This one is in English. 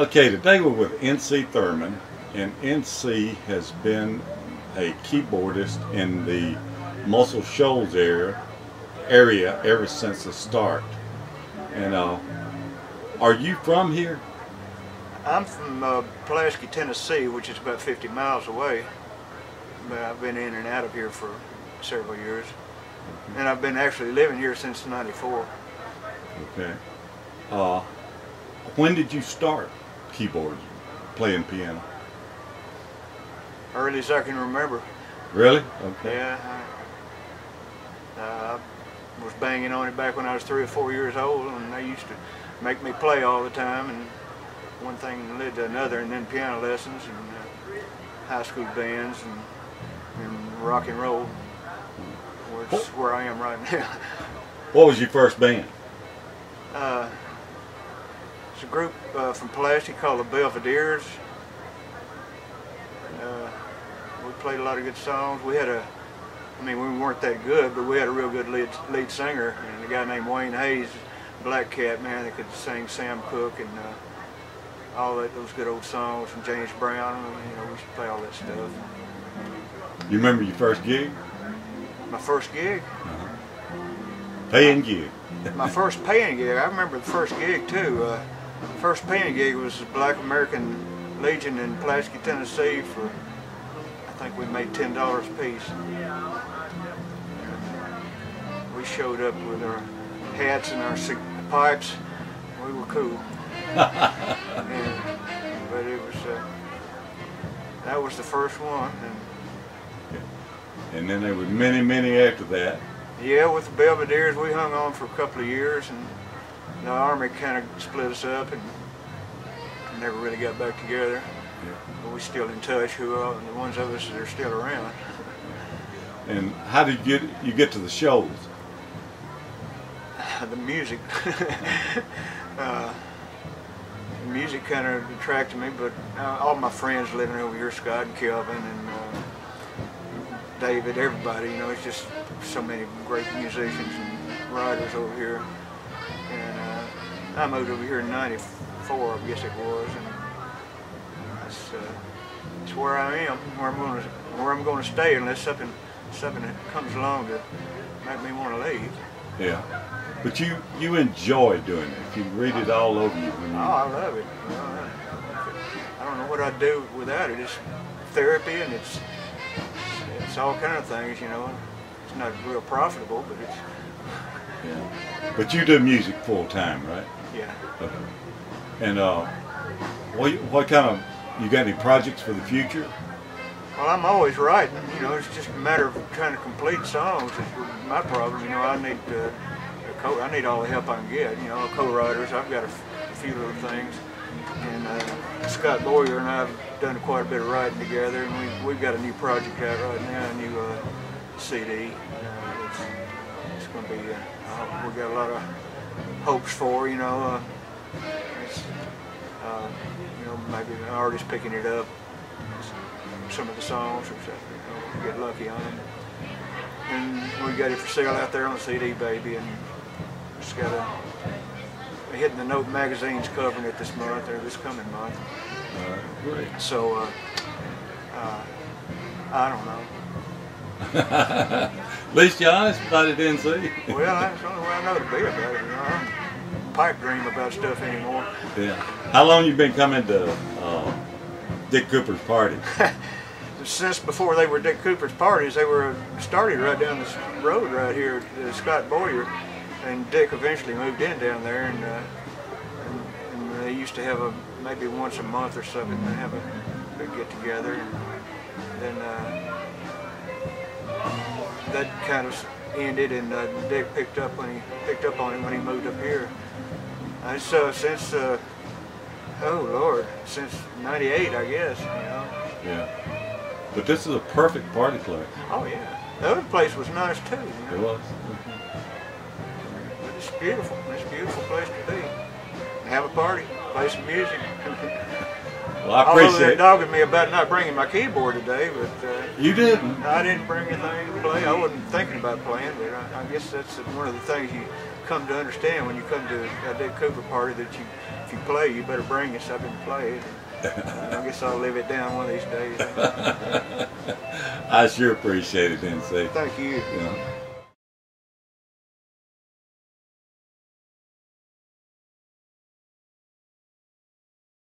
Okay, today we're with NC Thurman, and NC has been a keyboardist in the Muscle Shoals area, area ever since the start. And uh, are you from here? I'm from uh, Pulaski, Tennessee, which is about 50 miles away. But I've been in and out of here for several years. And I've been actually living here since 94. Okay. Uh, when did you start keyboard, playing piano? Early as I can remember. Really? Okay. Yeah. I, uh, I was banging on it back when I was three or four years old, and they used to make me play all the time. And one thing led to another, and then piano lessons and uh, high school bands and, and rock and roll. Which is where I am right now. What was your first band? Uh, it's a group uh, from Pulaski called the Belvederes. Uh, we played a lot of good songs. We had a, I mean, we weren't that good, but we had a real good lead, lead singer, and a guy named Wayne Hayes, Black Cat, man, that could sing Sam Cooke and uh, all that, those good old songs from James Brown. You know, we used to play all that stuff. You remember your first gig? My first gig, Paying gig. my first paying gig, I remember the first gig too. Uh, first paying gig was the Black American Legion in Pulaski, Tennessee for, I think we made $10 a piece. We showed up with our hats and our pipes. We were cool. and, but it was, uh, that was the first one. And And then there were many, many after that. Yeah, with the Belvederes, we hung on for a couple of years, and the Army kind of split us up and never really got back together. But we're still in touch, who are the ones of us that are still around. And how did you get, you get to the shows? the music. uh, the music kind of attracted me, but uh, all my friends living over here, Scott and Kelvin and uh, David, everybody, you know, it's just so many great musicians and writers over here. And uh, I moved over here in 94, I guess it was, and that's, uh, that's where I am, where I'm going to where I'm going to stay unless something something comes along to make me want to leave. Yeah. But you, you enjoy doing it. You read it all over you. When Oh, I love it. You know, I, I don't know what I'd do without it. It's therapy and it's it's all kind of things. You know, it's not real profitable, but it's yeah. But you do music full time, right? yeah. Okay. And uh, what, what kind of, you got any projects for the future? Well, I'm always writing. You know, it's just a matter of trying to complete songs. Is my problem. You know, I need uh, a co- I need all the help I can get. You know, co-writers. I've got a, f- a few little things, and uh, Scott Boyer and I've done quite a bit of writing together, and we we've got a new project out right now, a new uh, CD. Going to be. Uh, we got a lot of hopes for. You know. Uh, uh, you know, maybe an artist picking it up some of the songs or something. You know, get lucky on them. And we got it for sale out there on the CD, baby, and it's got a. We're hitting the Note magazine's covering it this month or this coming month. Uh. So, uh, uh, I don't know. At least you're honest about it, NC. Well, that's the only way I know to be about it. You know, I don't pipe dream about stuff anymore. yeah. How long you been coming to uh, Dick Cooper's party? Since before they were Dick Cooper's parties, they were started right down this road right here, uh, Scott Boyer, and Dick eventually moved in down there, and, uh, and, and they used to have a maybe once a month or something to have a big get together, and then uh, that kind of ended, and uh, Dick picked up when he picked up on it when he moved up here. And so since uh, oh Lord, since '98, I guess, you know. Yeah. But this is a perfect party place. Oh yeah. The other place was nice too. You It know? was. But it's beautiful. It's a beautiful place to be. Have a party, play some music. Well, I Although appreciate they're dogging me about not bringing my keyboard today, but uh, You didn't. I didn't bring anything to play. I wasn't thinking about playing, but I, I guess that's one of the things you come to understand when you come to a Dave Cooper party that you, if you play, you better bring us something to play. And I guess I'll live it down one of these days. I sure appreciate it, NC. Thank you. You know.